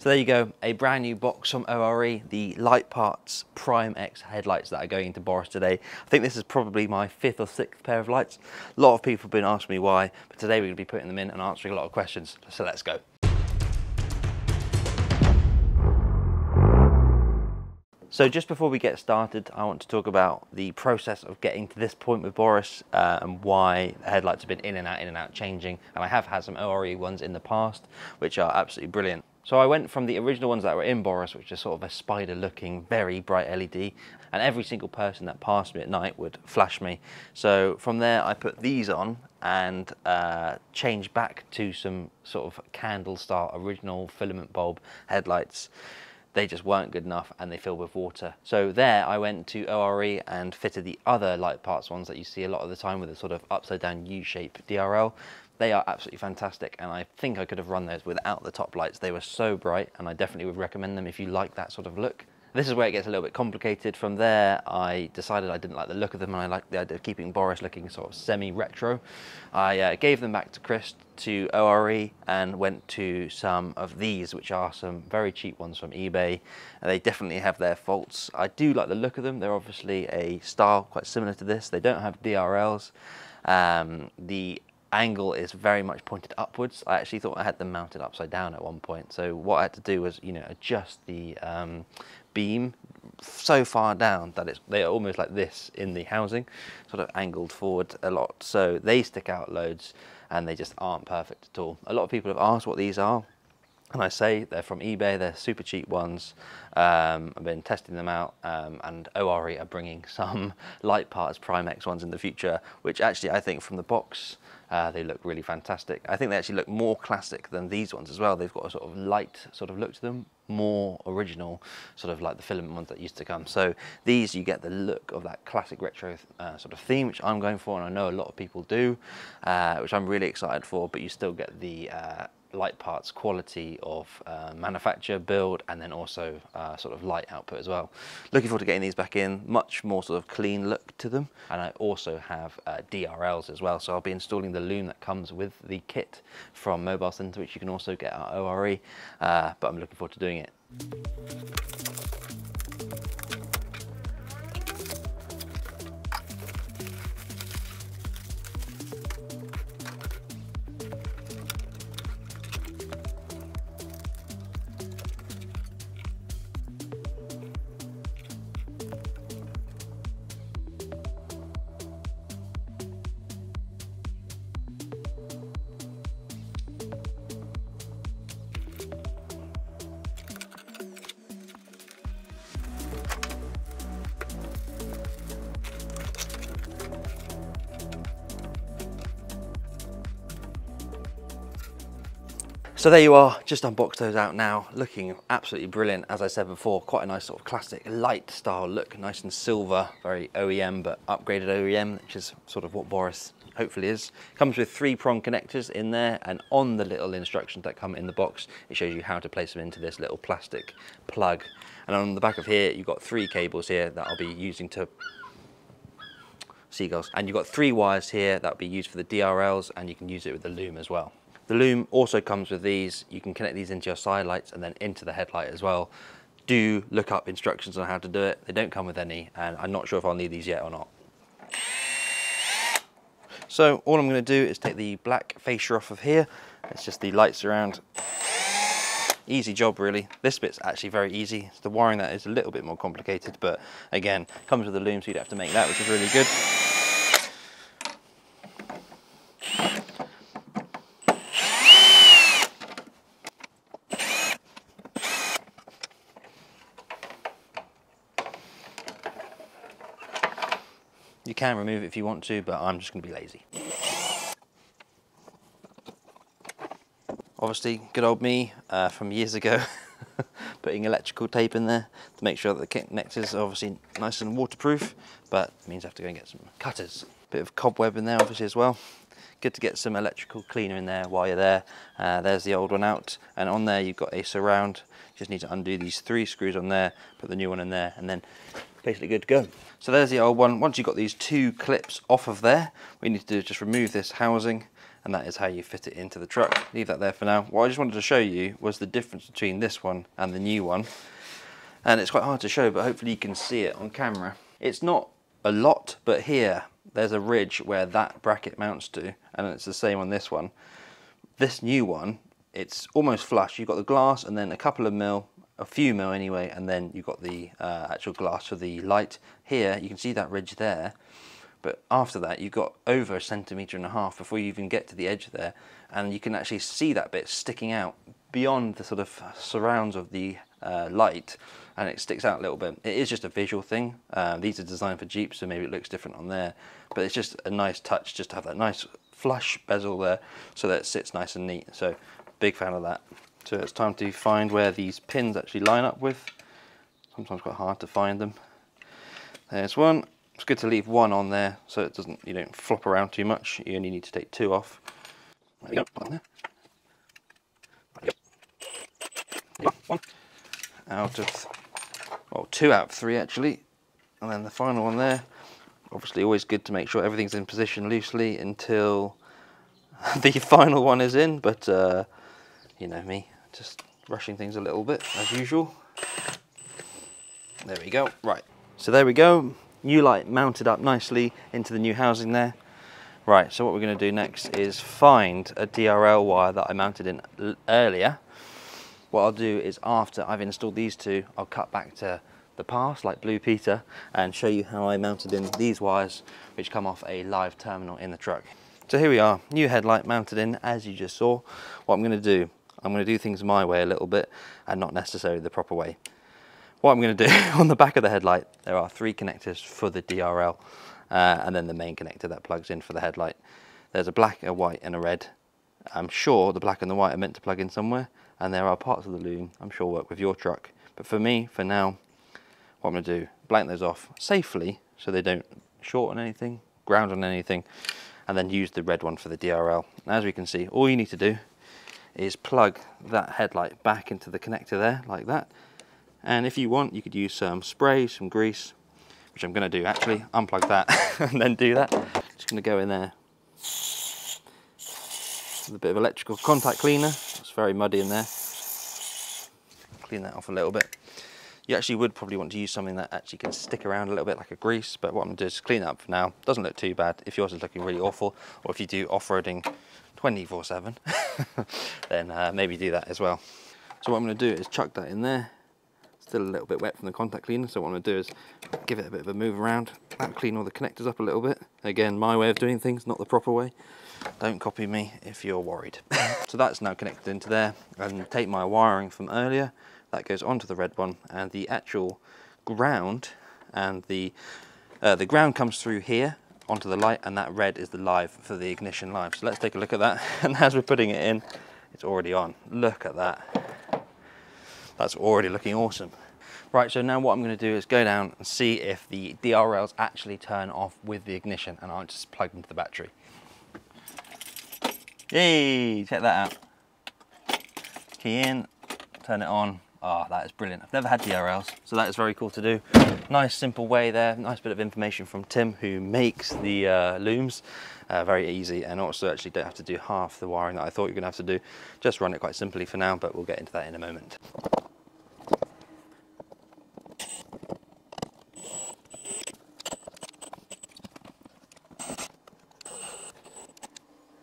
So there you go, a brand new box from ORE, the Light Parts Prime X headlights that are going into Boris today. I think this is probably my fifth or sixth pair of lights. A lot of people have been asking me why, but today we're going to be putting them in and answering a lot of questions. So let's go. So just before we get started, I want to talk about the process of getting to this point with Boris uh, and why the headlights have been in and out, in and out, changing. And I have had some ORE ones in the past, which are absolutely brilliant. So I went from the original ones that were in Boris, which is sort of a spider looking, very bright LED, and every single person that passed me at night would flash me. So from there, I put these on and uh, changed back to some sort of candle style original filament bulb headlights they just weren't good enough and they filled with water. So there I went to ORE and fitted the other light parts ones that you see a lot of the time with a sort of upside down U-shape DRL. They are absolutely fantastic and I think I could have run those without the top lights. They were so bright and I definitely would recommend them if you like that sort of look. This is where it gets a little bit complicated. From there, I decided I didn't like the look of them and I liked the idea of keeping Boris looking sort of semi-retro. I uh, gave them back to Chris to ORE and went to some of these, which are some very cheap ones from eBay. And they definitely have their faults. I do like the look of them. They're obviously a style quite similar to this. They don't have DRLs. Um, the angle is very much pointed upwards. I actually thought I had them mounted upside down at one point. So what I had to do was, you know, adjust the um, beam so far down that it's they're almost like this in the housing, sort of angled forward a lot. So they stick out loads and they just aren't perfect at all. A lot of people have asked what these are. And I say they're from eBay, they're super cheap ones. Um, I've been testing them out um, and ORE are bringing some light parts Prime X ones in the future, which actually I think from the box uh, they look really fantastic. I think they actually look more classic than these ones as well. They've got a sort of light sort of look to them, more original, sort of like the filament ones that used to come. So these, you get the look of that classic retro uh, sort of theme, which I'm going for, and I know a lot of people do, uh, which I'm really excited for, but you still get the uh, light parts quality of uh, manufacture, build, and then also uh, sort of light output as well. Looking forward to getting these back in, much more sort of clean look to them. And I also have uh, DRLs as well. So I'll be installing the loom that comes with the kit from Mobile Center, which you can also get at ORE, uh, but I'm looking forward to doing it. So there you are, just unboxed those out now, looking absolutely brilliant. As I said before, quite a nice sort of classic light style look, nice and silver, very OEM, but upgraded OEM, which is sort of what Boris hopefully is. Comes with three prong connectors in there, and on the little instructions that come in the box, it shows you how to place them into this little plastic plug. And on the back of here, you've got three cables here that I'll be using to seagulls. And you've got three wires here that will be used for the DRLs, and you can use it with the loom as well. The loom also comes with these. You can connect these into your side lights and then into the headlight as well. Do look up instructions on how to do it. They don't come with any and I'm not sure if I'll need these yet or not. So all I'm going to do is take the black fascia off of here. It's just the lights around. Easy job really. This bit's actually very easy. It's The wiring that is a little bit more complicated, but again, comes with the loom so you don't have to make that, which is really good. Can remove it if you want to, but I'm just going to be lazy. Obviously, good old me uh, from years ago, putting electrical tape in there to make sure that the connectors are obviously nice and waterproof, but it means I have to go and get some cutters. Bit of cobweb in there obviously as well. Good to get some electrical cleaner in there while you're there. Uh, there's the old one out, and on there you've got a surround. Just need to undo these three screws on there, put the new one in there, and then basically good to go. So there's the old one. Once you've got these two clips off of there, you need to do is just remove this housing and that is how you fit it into the truck. Leave that there for now. What I just wanted to show you was the difference between this one and the new one. And it's quite hard to show, but hopefully you can see it on camera. It's not a lot, but here, there's a ridge where that bracket mounts to, and it's the same on this one. This new one, it's almost flush. You've got the glass and then a couple of mil, a few mil anyway, and then you've got the uh, actual glass for the light. Here, you can see that ridge there, but after that, you've got over a centimetre and a half before you even get to the edge there, and you can actually see that bit sticking out beyond the sort of surrounds of the uh, light and it sticks out a little bit. It is just a visual thing. Um, these are designed for Jeep, so maybe it looks different on there, but it's just a nice touch just to have that nice flush bezel there so that it sits nice and neat. So big fan of that. So it's time to find where these pins actually line up with. Sometimes quite hard to find them. There's one. It's good to leave one on there so it doesn't you don't flop around too much. You only need to take two off. There we go. One there. Out of well, two out of three actually. And then the final one there. Obviously always good to make sure everything's in position loosely until the final one is in, but uh, you know me, just rushing things a little bit as usual. There we go, right. So there we go, new light mounted up nicely into the new housing there. Right, so what we're gonna do next is find a DRL wire that I mounted in earlier. What I'll do is after I've installed these two, I'll cut back to the past like Blue Peter and show you how I mounted in these wires which come off a live terminal in the truck. So here we are, new headlight mounted in as you just saw. What I'm going to do, I'm going to do things my way a little bit and not necessarily the proper way. What I'm going to do on the back of the headlight, there are three connectors for the DRL uh, and then the main connector that plugs in for the headlight. There's a black, a white and a red. I'm sure the black and the white are meant to plug in somewhere and there are parts of the loom I'm sure work with your truck. But for me, for now, what I'm going to do, blank those off safely so they don't short on anything, ground on anything, and then use the red one for the DRL. As we can see, all you need to do is plug that headlight back into the connector there, like that. And if you want, you could use some spray, some grease, which I'm going to do actually, unplug that and then do that. Just going to go in there with a bit of electrical contact cleaner. It's very muddy in there. Clean that off a little bit. You actually would probably want to use something that actually can stick around a little bit like a grease, but what I'm gonna do is clean up for now. Doesn't look too bad. If yours is looking really awful, or if you do off-roading 24-7, then uh, maybe do that as well. So what I'm gonna do is chuck that in there. Still a little bit wet from the contact cleaner, so what I'm gonna do is give it a bit of a move around. That'll clean all the connectors up a little bit. Again, my way of doing things, not the proper way. Don't copy me if you're worried. so that's now connected into there, and take my wiring from earlier, that goes onto the red one and the actual ground and the uh, the ground comes through here onto the light and that red is the live for the ignition live. So let's take a look at that. And as we're putting it in it's already on. Look at that. That's already looking awesome. Right so now what I'm going to do is go down and see if the DRLs actually turn off with the ignition and I'll just plug them to the battery. Yay check that out. Key in turn it on Ah, oh, that is brilliant. I've never had DRLs, so that is very cool to do. Nice simple way there, nice bit of information from Tim who makes the uh, looms. Uh, very easy and also actually don't have to do half the wiring that I thought you were going to have to do. Just run it quite simply for now, but we'll get into that in a moment.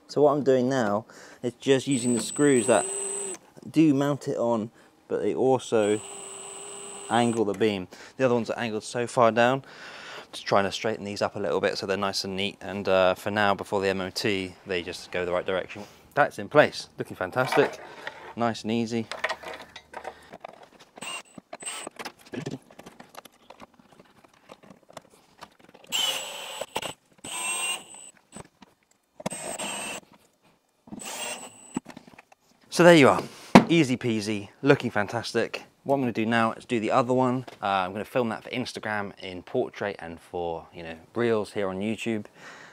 So what I'm doing now is just using the screws that do mount it on but they also angle the beam. The other ones are angled so far down, just trying to straighten these up a little bit so they're nice and neat. And uh, for now, before the MOT, they just go the right direction. That's in place, looking fantastic, nice and easy. So there you are easy peasy, looking fantastic. What I'm to do now is do the other one. Uh, I'm going to film that for Instagram in portrait and for you know reels here on YouTube.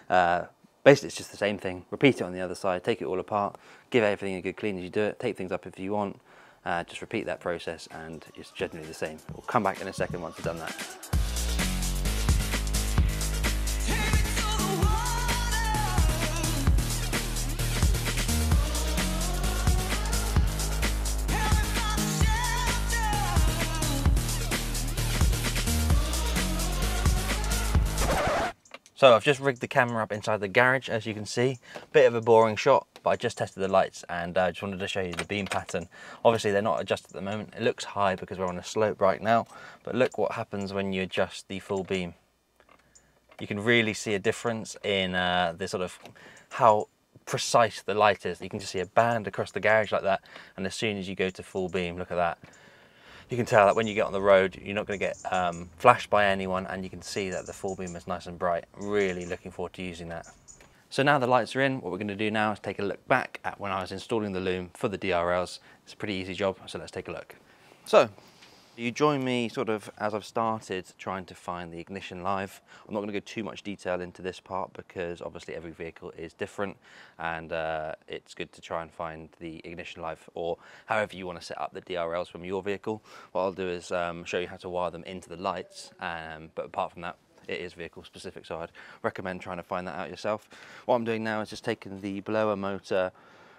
Uh, basically, it's just the same thing. Repeat it on the other side. Take it all apart. Give everything a good clean as you do it. Take things up if you want. Uh, just repeat that process, and it's generally the same. We'll come back in a second once we've done that. So I've just rigged the camera up inside the garage, as you can see. Bit of a boring shot, but I just tested the lights and I uh, just wanted to show you the beam pattern. Obviously they're not adjusted at the moment. It looks high because we're on a slope right now, but look what happens when you adjust the full beam. You can really see a difference in uh, the sort of how precise the light is. You can just see a band across the garage like that, and as soon as you go to full beam, look at that you can tell that when you get on the road, you're not going to get um, flashed by anyone and you can see that the full beam is nice and bright. Really looking forward to using that. So now the lights are in, what we're going to do now is take a look back at when I was installing the loom for the DRLs. It's a pretty easy job, so let's take a look. So you join me sort of as I've started trying to find the ignition live. I'm not going to go too much detail into this part because obviously every vehicle is different and uh, it's good to try and find the ignition live or however you want to set up the DRLs from your vehicle. What I'll do is um, show you how to wire them into the lights um, but apart from that it is vehicle specific so I'd recommend trying to find that out yourself. What I'm doing now is just taking the blower motor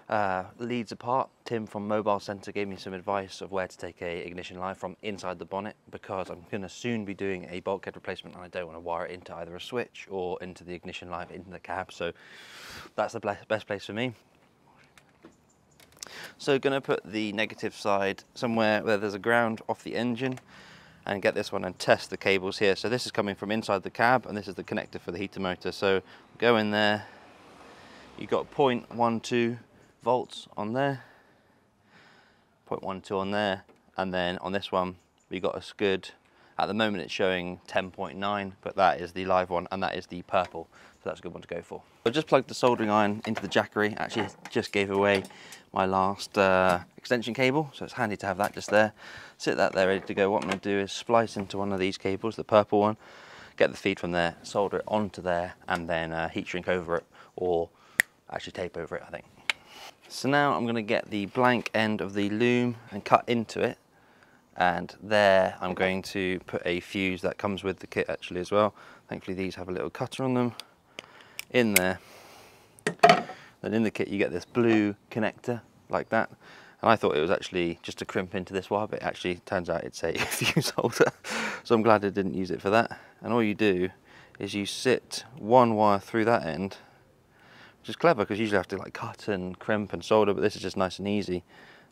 uh, leads apart. Tim from Mobile Centre gave me some advice of where to take a ignition live from inside the bonnet because I'm going to soon be doing a bulkhead replacement and I don't want to wire it into either a switch or into the ignition live into the cab. So that's the best place for me. So going to put the negative side somewhere where there's a ground off the engine and get this one and test the cables here. So this is coming from inside the cab and this is the connector for the heater motor. So go in there, you've got 0.12 volts on there 0.12 on there. And then on this one we got a good at the moment it's showing 10.9 but that is the live one and that is the purple. So that's a good one to go for. I just plugged the soldering iron into the jackery actually just gave away my last uh, extension cable so it's handy to have that just there. Sit that there ready to go. What I'm to do is splice into one of these cables the purple one get the feed from there solder it onto there and then uh, heat shrink over it or actually tape over it I think so now I'm going to get the blank end of the loom and cut into it. And there I'm going to put a fuse that comes with the kit actually as well. Thankfully these have a little cutter on them. In there. Then in the kit you get this blue connector like that. And I thought it was actually just to crimp into this wire but it actually turns out it's a fuse holder. So I'm glad I didn't use it for that. And all you do is you sit one wire through that end which is clever because usually have to like cut and crimp and solder, but this is just nice and easy.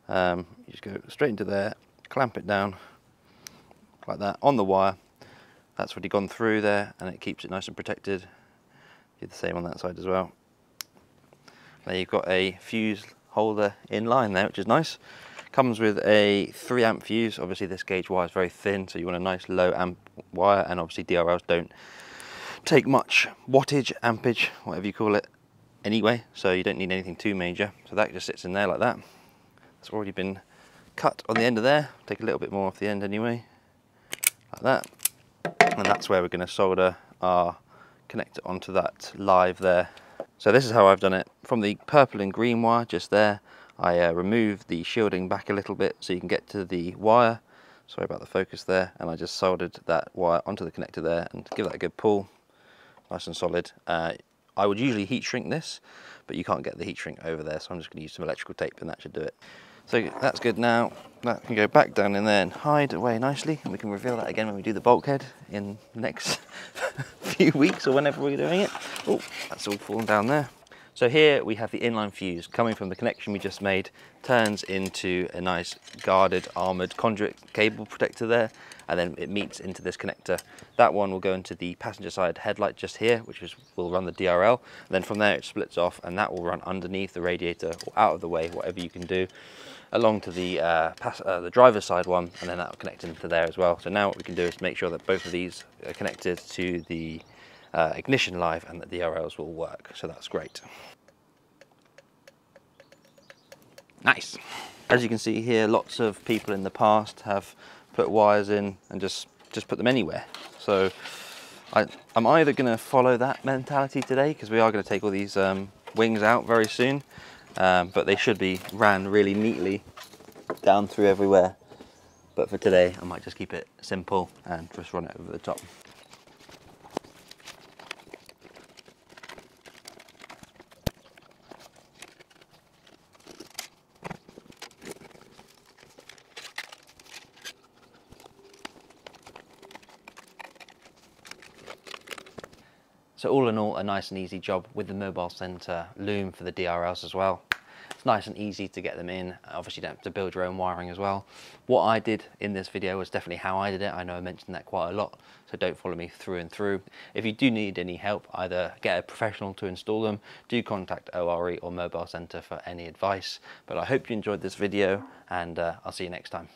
Um, you just go straight into there, clamp it down like that on the wire. That's already gone through there and it keeps it nice and protected. Do the same on that side as well. There you've got a fuse holder in line there, which is nice. Comes with a 3 amp fuse. Obviously this gauge wire is very thin, so you want a nice low amp wire, and obviously DRLs don't take much wattage, ampage, whatever you call it, anyway, so you don't need anything too major. So that just sits in there like that. It's already been cut on the end of there. Take a little bit more off the end anyway, like that. And that's where we're going to solder our connector onto that live there. So this is how I've done it. From the purple and green wire just there, I uh, removed the shielding back a little bit so you can get to the wire. Sorry about the focus there. And I just soldered that wire onto the connector there and give that a good pull. Nice and solid. Uh, I would usually heat shrink this, but you can't get the heat shrink over there, so I'm just going to use some electrical tape and that should do it. So that's good now. That can go back down in there and hide away nicely, and we can reveal that again when we do the bulkhead in the next few weeks or whenever we're doing it. Oh, that's all fallen down there. So here we have the inline fuse coming from the connection we just made, turns into a nice guarded armored conduit cable protector there, and then it meets into this connector. That one will go into the passenger side headlight just here, which is, will run the DRL. And then from there it splits off and that will run underneath the radiator or out of the way, whatever you can do, along to the, uh, uh, the driver's side one, and then that will connect into there as well. So now what we can do is make sure that both of these are connected to the uh, ignition live and that the DRLs will work. So that's great. Nice. As you can see here, lots of people in the past have put wires in and just, just put them anywhere. So I, am either going to follow that mentality today because we are going to take all these um, wings out very soon, um, but they should be ran really neatly down through everywhere. But for today, I might just keep it simple and just run it over the top. So all in all, a nice and easy job with the mobile center loom for the DRLs as well. It's nice and easy to get them in. Obviously you don't have to build your own wiring as well. What I did in this video was definitely how I did it. I know I mentioned that quite a lot, so don't follow me through and through. If you do need any help, either get a professional to install them, do contact ORE or Mobile Center for any advice. But I hope you enjoyed this video and uh, I'll see you next time.